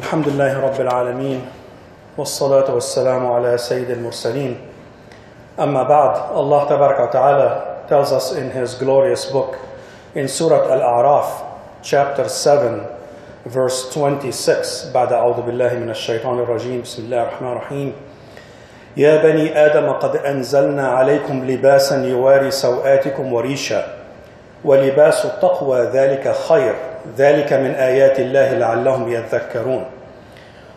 الحمد لله رب العالمين والصلاة والسلام على سيد المرسلين. أما بعد Allah تبارك وتعالى tells us in his glorious book in Surah Al-A'raf chapter 7 verse 26 بعد أعوذ بالله من الشيطان الرجيم. بسم الله الرحمن الرحيم. يا بني آدم قد أنزلنا عليكم لباسا يواري سوآتكم وريشا ولباس التقوى ذلك خير. ذلك من آيات الله لعلهم يذكرون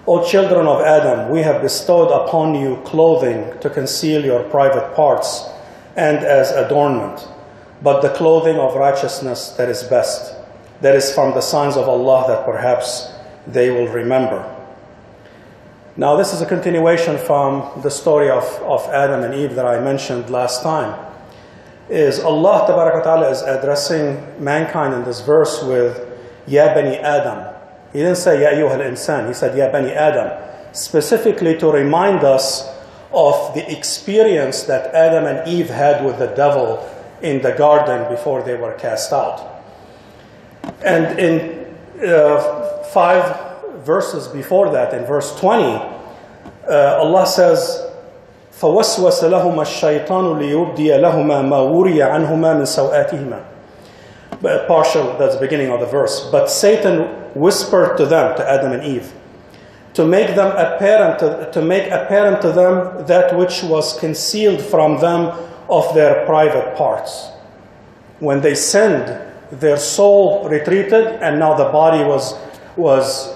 O children of Adam, we have bestowed upon you clothing to conceal your private parts and as adornment, but the clothing of righteousness that is best. That is from the signs of Allah that perhaps they will remember. Now, this is a continuation from the story of, of Adam and Eve that I mentioned last time. Is Allah Ta'ala is addressing mankind in this verse with Ya Bani Adam. He didn't say Ya Ayyuhal Insan, he said Ya Bani Adam, specifically to remind us of the experience that Adam and Eve had with the devil in the garden before they were cast out. And in uh, five verses before that, in verse 20, uh, Allah says, فوسوس لهما الشيطان ليبدي لهما ما وري عنهما من سوآتهما. Partial, that's the beginning of the verse. But Satan whispered to them, to Adam and Eve, to make them apparent, to, to make apparent to them that which was concealed from them of their private parts. When they sinned, their soul retreated, and now the body was was,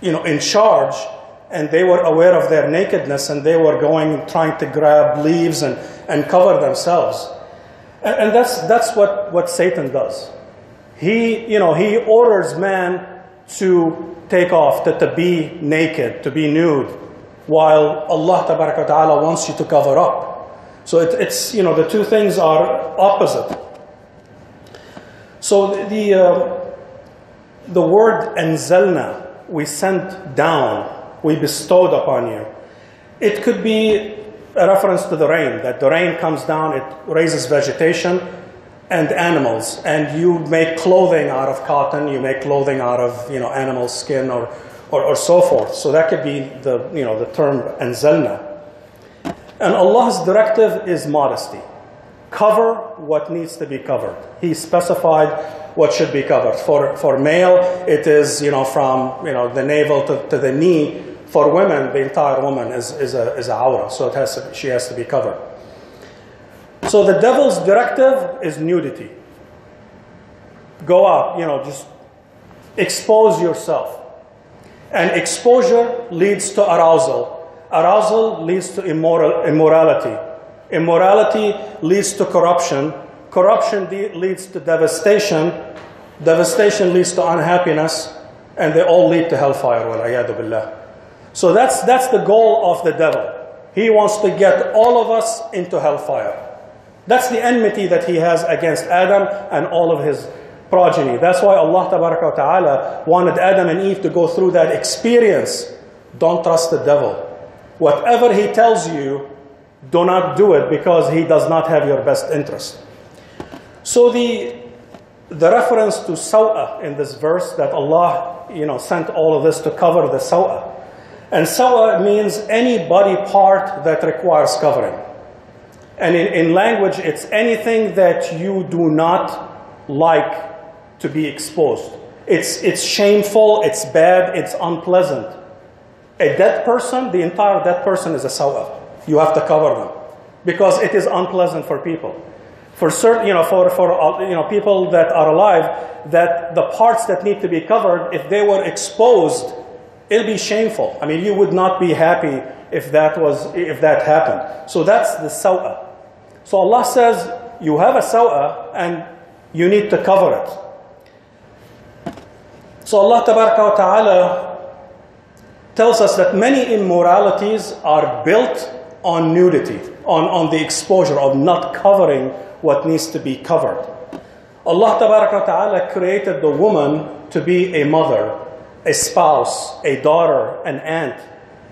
you know, in charge, and they were aware of their nakedness, and they were going trying to grab leaves and, and cover themselves. And, and that's that's what, what Satan does. He, you know, he orders man to take off, to, to be naked, to be nude, while Allah Ta'ala wants you to cover up. So it, it's, you know, the two things are opposite. So the, the, uh, the word anzalna, we sent down, we bestowed upon you. It could be a reference to the rain, that the rain comes down, it raises vegetation and animals, and you make clothing out of cotton, you make clothing out of you know animal skin or, or, or so forth. So that could be the you know the term anzalna. And Allah's directive is modesty. Cover what needs to be covered. He specified what should be covered. For, for male, it is, you know, from, you know, the navel to, to the knee. For women, the entire woman is, is, a, is a aura, so it has to, she has to be covered. So the devil's directive is nudity. Go out, you know, just expose yourself. And exposure leads to arousal. Arousal leads to immoral, immorality. Immorality leads to corruption. Corruption de- leads to devastation. Devastation leads to unhappiness. And they all lead to hellfire. Billah. So that's, that's the goal of the devil. He wants to get all of us into hellfire. That's the enmity that he has against Adam and all of his progeny. That's why Allah Ta'ala wanted Adam and Eve to go through that experience. Don't trust the devil. Whatever he tells you, do not do it because he does not have your best interest. So the, the reference to saw'ah in this verse that Allah you know, sent all of this to cover the saw'ah. And sawa means any body part that requires covering. And in, in language, it's anything that you do not like to be exposed. It's, it's shameful, it's bad, it's unpleasant. A dead person, the entire dead person is a sawa. You have to cover them because it is unpleasant for people. For certain, you know, for, for uh, you know, people that are alive, that the parts that need to be covered, if they were exposed, it'll be shameful. I mean, you would not be happy if that was if that happened. So that's the saw'ah. So Allah says you have a saw'ah and you need to cover it. So Allah Ta'ala tells us that many immoralities are built on nudity, on, on the exposure of not covering what needs to be covered. Allah Ta'ala created the woman to be a mother, a spouse, a daughter, an aunt.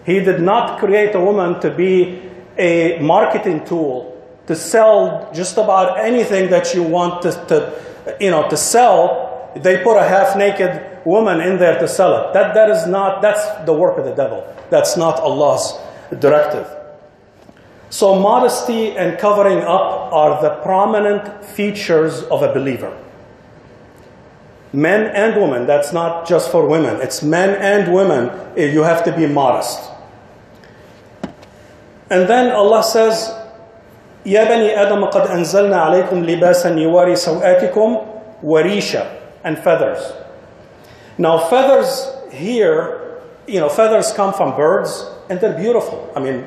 He did not create a woman to be a marketing tool to sell just about anything that you want to, to you know, to sell. They put a half-naked woman in there to sell it. That, that is not, that's the work of the devil. That's not Allah's directive. So, modesty and covering up are the prominent features of a believer. Men and women, that's not just for women, it's men and women. You have to be modest. And then Allah says, يا بني آدم قد أنزلنا عليكم لباسا يواري سوآتكم وريشة and feathers. Now feathers here, you know, feathers come from birds and they're beautiful. I mean,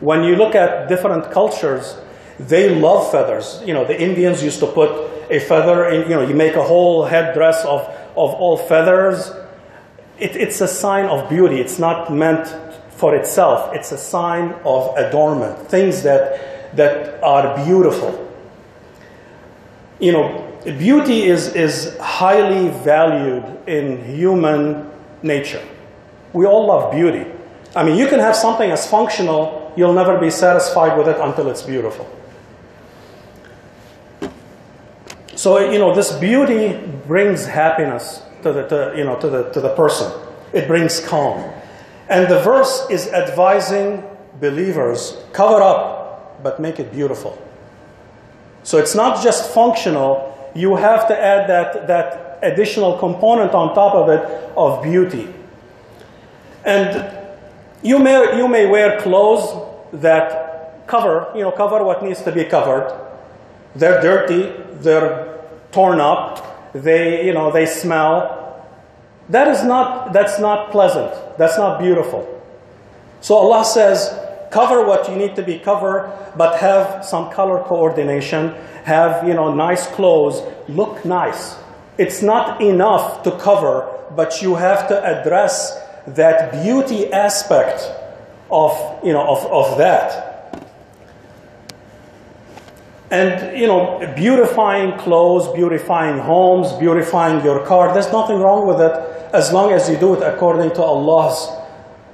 when you look at different cultures, they love feathers. You know, the Indians used to put a feather you know, you make a whole headdress of, of all feathers. It, it's a sign of beauty. It's not meant for itself. It's a sign of adornment, things that, that are beautiful. You know, beauty is, is highly valued in human nature. We all love beauty. I mean, you can have something as functional, you'll never be satisfied with it until it's beautiful. So, you know, this beauty brings happiness to the, to, you know, to the, to the person. It brings calm. And the verse is advising believers cover up, but make it beautiful. So it's not just functional, you have to add that, that additional component on top of it of beauty. And you may, you may wear clothes that cover, you know, cover what needs to be covered. They're dirty, they're torn up, they, you know, they smell. That is not, that's not pleasant. That's not beautiful. So Allah says, cover what you need to be covered, but have some color coordination, have, you know, nice clothes, look nice. It's not enough to cover, but you have to address that beauty aspect of, you know, of, of that. And, you know, beautifying clothes, beautifying homes, beautifying your car, there's nothing wrong with it as long as you do it according to Allah's,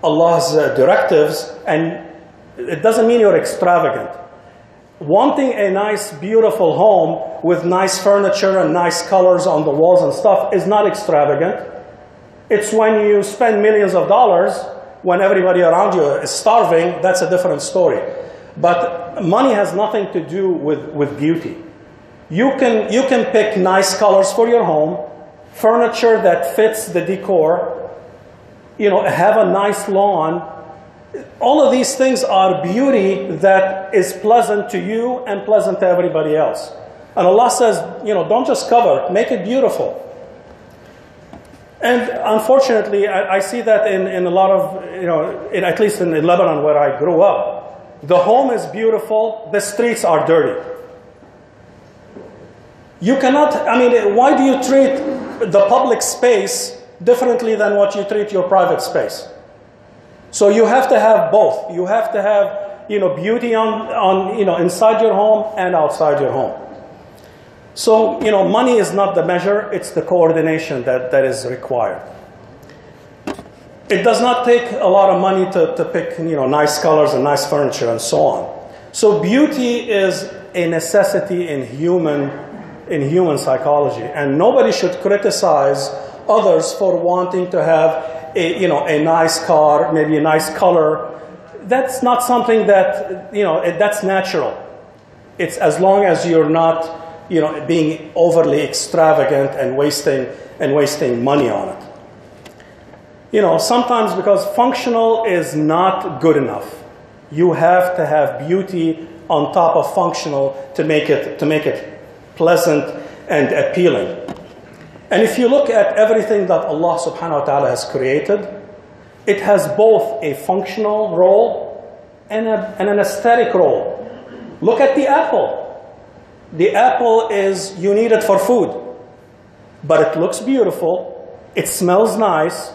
Allah's uh, directives. And it doesn't mean you're extravagant. Wanting a nice, beautiful home with nice furniture and nice colors on the walls and stuff is not extravagant. It's when you spend millions of dollars when everybody around you is starving, that's a different story. But money has nothing to do with, with beauty. You can, you can pick nice colors for your home, furniture that fits the decor, you know, have a nice lawn. All of these things are beauty that is pleasant to you and pleasant to everybody else. And Allah says, you know, don't just cover, make it beautiful. And unfortunately, I, I see that in, in a lot of, you know, in, at least in Lebanon where I grew up. The home is beautiful, the streets are dirty. You cannot, I mean, why do you treat the public space differently than what you treat your private space? So you have to have both. You have to have, you know, beauty on, on you know, inside your home and outside your home. So, you know, money is not the measure, it's the coordination that, that is required. It does not take a lot of money to, to pick, you know, nice colors and nice furniture and so on. So beauty is a necessity in human, in human psychology. And nobody should criticize others for wanting to have a, you know, a nice car, maybe a nice color. That's not something that, you know, that's natural. It's as long as you're not you know, being overly extravagant and wasting, and wasting money on it. You know, sometimes because functional is not good enough. You have to have beauty on top of functional to make it, to make it pleasant and appealing. And if you look at everything that Allah subhanahu wa ta'ala has created, it has both a functional role and, a, and an aesthetic role. Look at the apple. The apple is, you need it for food, but it looks beautiful, it smells nice.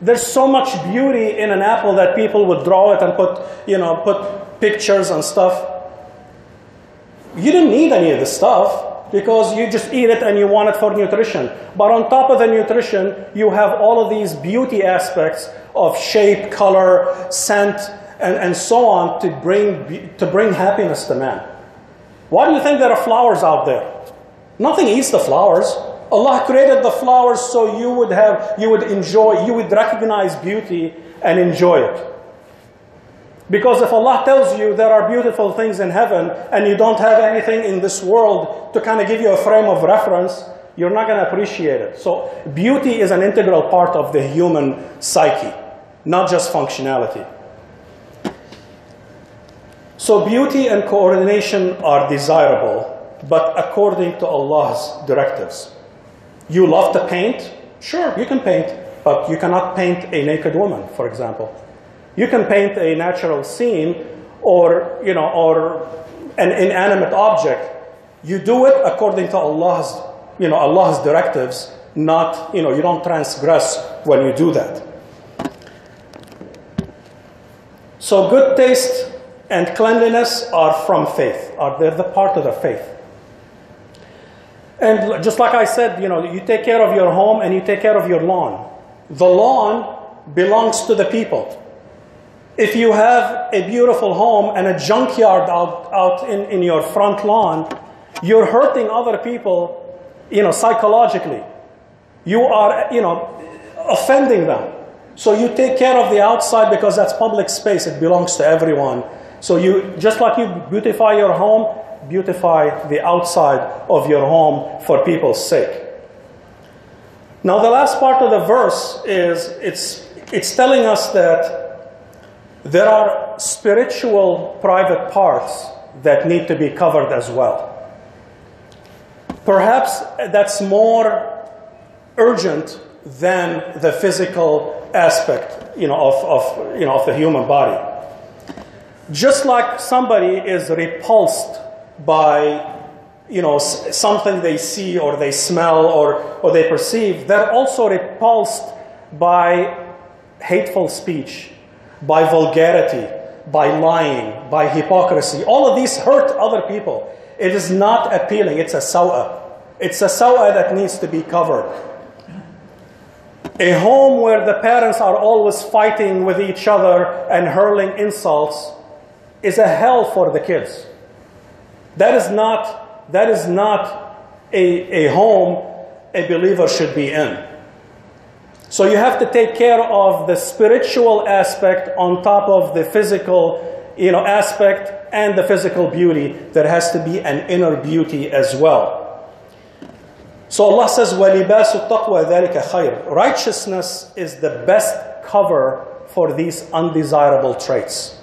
There's so much beauty in an apple that people would draw it and put, you know, put pictures and stuff. You didn't need any of this stuff because you just eat it and you want it for nutrition. But on top of the nutrition, you have all of these beauty aspects of shape, color, scent, and, and so on to bring, to bring happiness to man. Why do you think there are flowers out there? Nothing eats the flowers. Allah created the flowers so you would have, you would enjoy, you would recognize beauty and enjoy it. Because if Allah tells you there are beautiful things in heaven and you don't have anything in this world to kind of give you a frame of reference, you're not going to appreciate it. So, beauty is an integral part of the human psyche, not just functionality. So, beauty and coordination are desirable, but according to Allah's directives. You love to paint? Sure, you can paint, but you cannot paint a naked woman, for example. You can paint a natural scene or, you know, or an inanimate object. You do it according to Allah's, you know, Allah's directives, not, you know, you don't transgress when you do that. So good taste and cleanliness are from faith, are they're the part of the faith. And just like I said, you know, you take care of your home and you take care of your lawn. The lawn belongs to the people. If you have a beautiful home and a junkyard out, out in, in your front lawn, you're hurting other people, you know, psychologically. You are, you know, offending them. So you take care of the outside because that's public space. It belongs to everyone. So you, just like you beautify your home, beautify the outside of your home for people's sake. Now, the last part of the verse is it's, it's telling us that there are spiritual private parts that need to be covered as well. Perhaps that's more urgent than the physical aspect you know, of, of, you know, of the human body. Just like somebody is repulsed by you know, something they see or they smell or, or they perceive, they're also repulsed by hateful speech, by vulgarity, by lying, by hypocrisy. All of these hurt other people. It is not appealing, it's a sawa. It's a sawa that needs to be covered. A home where the parents are always fighting with each other and hurling insults is a hell for the kids. That is not, that is not a, a home a believer should be in. So you have to take care of the spiritual aspect on top of the physical you know, aspect and the physical beauty. There has to be an inner beauty as well. So Allah says, وَلِبَاسُ التَّقْوَى ذَلِكَ خَيْرٌ Righteousness is the best cover for these undesirable traits.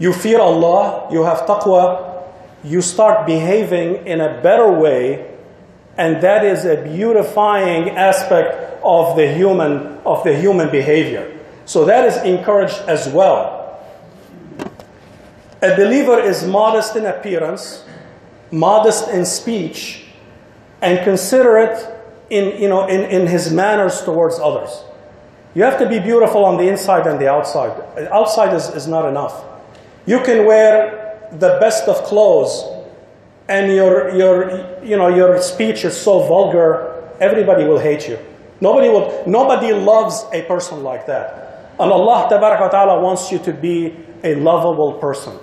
You fear Allah, you have taqwa, you start behaving in a better way, and that is a beautifying aspect of the human, of the human behavior. So that is encouraged as well. A believer is modest in appearance, modest in speech, and considerate in, you know, in, in his manners towards others. You have to be beautiful on the inside and the outside. Outside is, is not enough. You can wear the best of clothes and your, your, you know, your speech is so vulgar, everybody will hate you. Nobody, will, nobody loves a person like that. And Allah Ta'ala wants you to be a lovable person.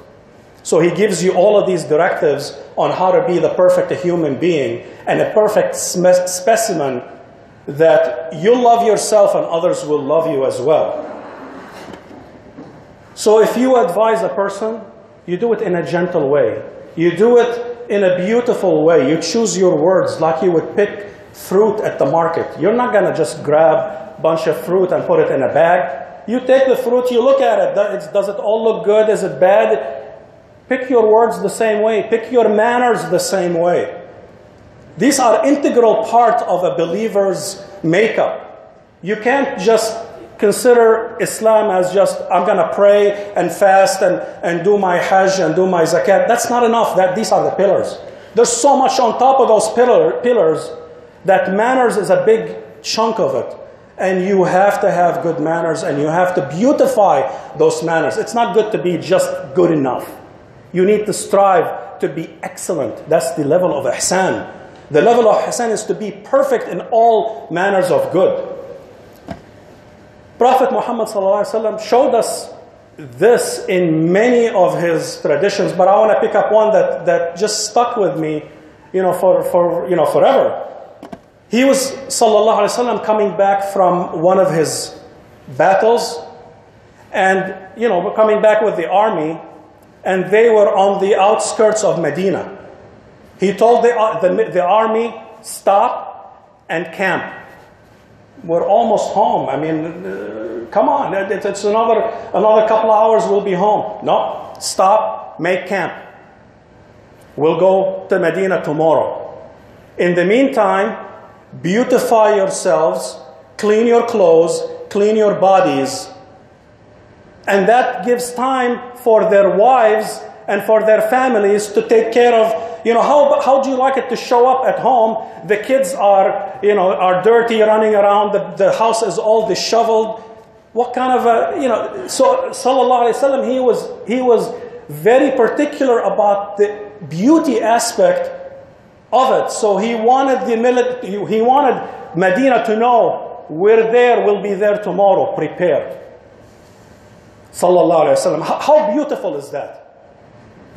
So He gives you all of these directives on how to be the perfect human being and a perfect specimen that you love yourself and others will love you as well. So if you advise a person, you do it in a gentle way. You do it in a beautiful way. You choose your words like you would pick fruit at the market. You're not going to just grab a bunch of fruit and put it in a bag. You take the fruit, you look at it. Does it all look good? Is it bad? Pick your words the same way. Pick your manners the same way. These are integral part of a believer's makeup. You can't just consider Islam as just, I'm going to pray and fast and, and do my Hajj and do my Zakat. That's not enough. That, these are the pillars. There's so much on top of those pillar, pillars that manners is a big chunk of it. And you have to have good manners and you have to beautify those manners. It's not good to be just good enough. You need to strive to be excellent. That's the level of ihsan. The level of ihsan is to be perfect in all manners of good. Prophet Muhammad showed us this in many of his traditions, but I want to pick up one that, that just stuck with me you know, for, for you know, forever. He was, wasallam, coming back from one of his battles, and you know, coming back with the army, and they were on the outskirts of Medina. He told the, uh, the, the army, stop and camp. We're almost home. I mean, uh, come on, it- it's another, another couple of hours, we'll be home. No, stop, make camp. We'll go to Medina tomorrow. In the meantime, beautify yourselves, clean your clothes, clean your bodies, and that gives time for their wives and for their families to take care of you know how, how do you like it to show up at home? The kids are you know are dirty running around. The, the house is all disheveled. What kind of a you know so sallallahu alaihi wasallam he was he was very particular about the beauty aspect of it. So he wanted the military he wanted medina to know we're there we'll be there tomorrow prepared. Sallallahu Alaihi Wasallam. How beautiful is that?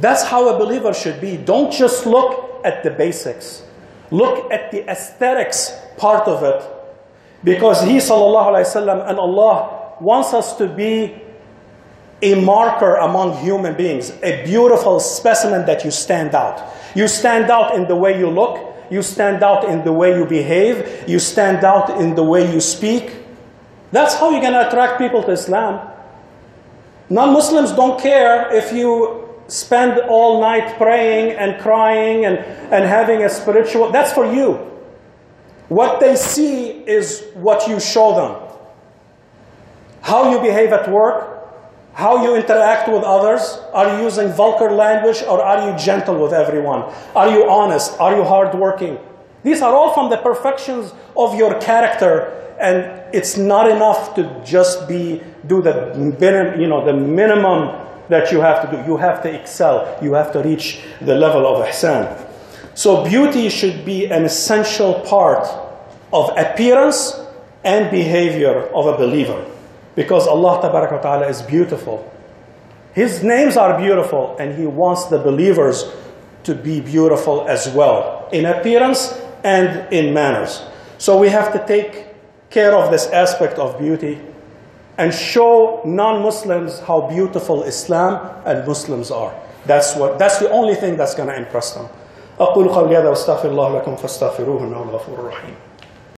That's how a believer should be. Don't just look at the basics. Look at the aesthetics part of it. Because He, Sallallahu Alaihi Wasallam, and Allah wants us to be a marker among human beings, a beautiful specimen that you stand out. You stand out in the way you look, you stand out in the way you behave, you stand out in the way you speak. That's how you're going to attract people to Islam. Non Muslims don't care if you spend all night praying and crying and, and having a spiritual, that's for you. What they see is what you show them. How you behave at work, how you interact with others. Are you using vulgar language or are you gentle with everyone? Are you honest? Are you hardworking? These are all from the perfections of your character, and it's not enough to just be do the you know the minimum that you have to do. You have to excel. You have to reach the level of ihsan. So beauty should be an essential part of appearance and behavior of a believer. Because Allah Ta'ala is beautiful. His names are beautiful, and He wants the believers to be beautiful as well, in appearance and in manners. So we have to take care of this aspect of beauty and show non-Muslims how beautiful Islam and Muslims are. That's what that's the only thing that's going to impress them. أقول قولي هذا واستغفر الله لكم فاستغفروه انه الغفور الرحيم.